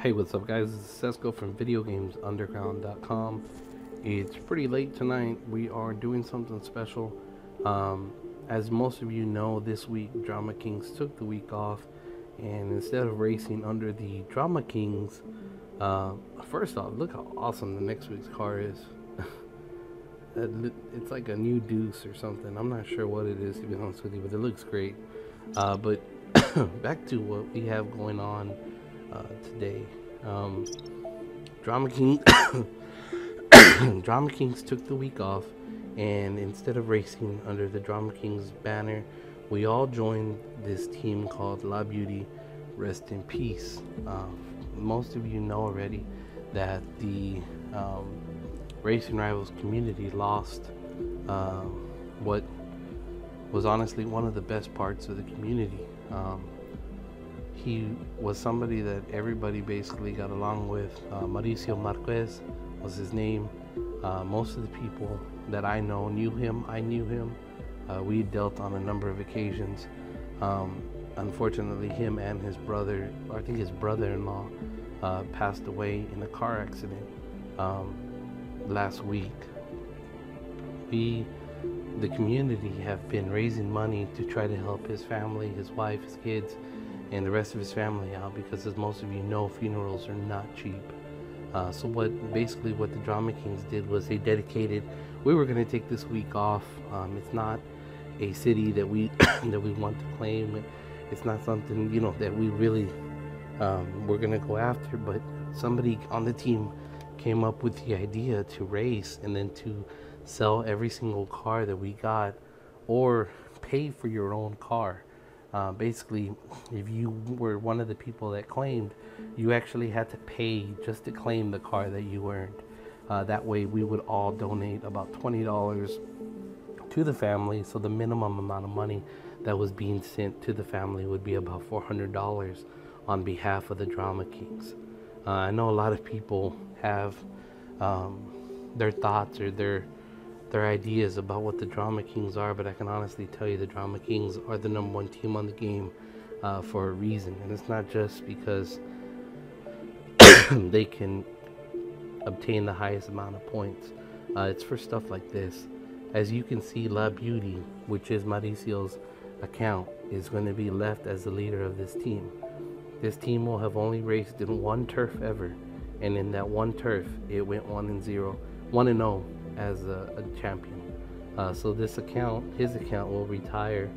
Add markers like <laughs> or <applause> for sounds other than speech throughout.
Hey, what's up, guys? This is Sesko from VideoGamesUnderground.com. It's pretty late tonight. We are doing something special. Um, as most of you know, this week Drama Kingz took the week off, and instead of racing under the Drama Kingz, uh, first off, look how awesome the next week's car is. <laughs> it's like a new Deuce or something. I'm not sure what it is to be honest with you, but it looks great. Uh, but <coughs> back to what we have going on uh, today. Um, Drama King, <coughs> Drama Kingz took the week off, and instead of racing under the Drama Kingz banner, we all joined this team called La Beauty. Rest in peace. Uh, most of you know already that the um, Racing Rivals community lost uh, what was honestly one of the best parts of the community. Um, he was somebody that everybody basically got along with. Uh, Mauricio Marquez was his name. Uh, most of the people that I know knew him. I knew him. Uh, we dealt on a number of occasions. Um, unfortunately, him and his brother, I think his brother-in-law, uh, passed away in a car accident um, last week. We, the community, have been raising money to try to help his family, his wife, his kids and the rest of his family out because as most of you know funerals are not cheap. Uh, so what basically what the drama kings did was they dedicated we were going to take this week off. Um, it's not a city that we <coughs> that we want to claim. It's not something you know that we really um, we're going to go after but somebody on the team came up with the idea to race and then to sell every single car that we got or pay for your own car uh, basically, if you were one of the people that claimed, you actually had to pay just to claim the car that you earned. Uh, that way, we would all donate about $20 to the family. So, the minimum amount of money that was being sent to the family would be about $400 on behalf of the Drama Kingz. Uh, I know a lot of people have um, their thoughts or their their ideas about what the Drama Kingz are, but I can honestly tell you the Drama Kingz are the number one team on the game uh, for a reason. And it's not just because <coughs> they can obtain the highest amount of points, uh, it's for stuff like this. As you can see, La Beauty, which is Mauricio's account, is going to be left as the leader of this team. This team will have only raced in one turf ever, and in that one turf, it went 1 and 0, 1 and 0 as a, a champion. Uh, so this account, his account, will retire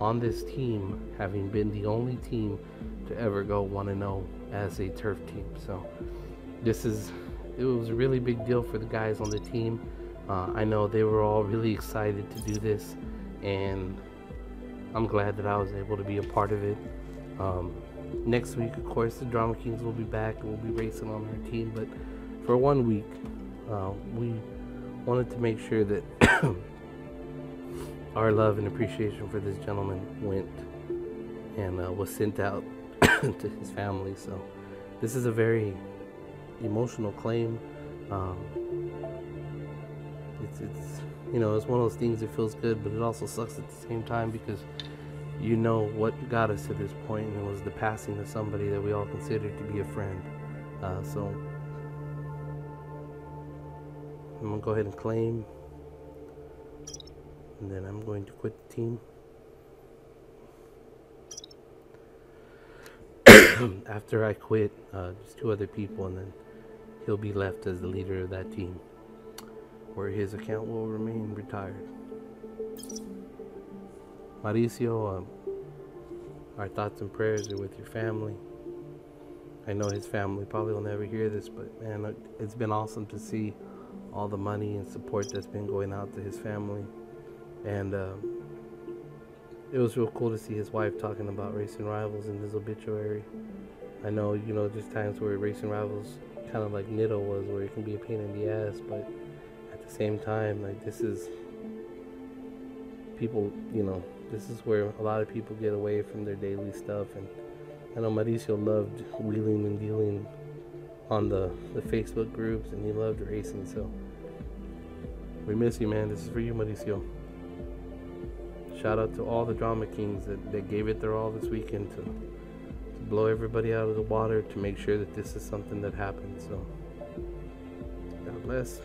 on this team, having been the only team to ever go one and zero oh as a turf team. So this is it was a really big deal for the guys on the team. Uh, I know they were all really excited to do this, and I'm glad that I was able to be a part of it. Um, next week, of course, the Drama Kingz will be back and we'll be racing on their team. But for one week, uh, we wanted to make sure that <coughs> our love and appreciation for this gentleman went and uh, was sent out <coughs> to his family. So this is a very emotional claim. Um, it's, it's you know it's one of those things that feels good, but it also sucks at the same time because you know what got us to this point, and it was the passing of somebody that we all considered to be a friend. Uh, so I'm gonna go ahead and claim. And then I'm going to quit the team. <coughs> After I quit uh, just two other people and then he'll be left as the leader of that team where his account will remain retired. Mauricio um, our thoughts and prayers are with your family. I know his family probably will never hear this but man it's been awesome to see all the money and support that's been going out to his family. And uh, it was real cool to see his wife talking about racing rivals in his obituary. I know, you know, there's times where racing rivals kind of like Nitto was, where it can be a pain in the ass, but at the same time, like this is people, you know, this is where a lot of people get away from their daily stuff. And I know Mauricio loved wheeling and dealing on the, the Facebook groups and he loved racing, so we miss you, man. This is for you, Mauricio. Shout out to all the Drama Kingz that, that gave it their all this weekend to, to blow everybody out of the water to make sure that this is something that happens. So, God bless.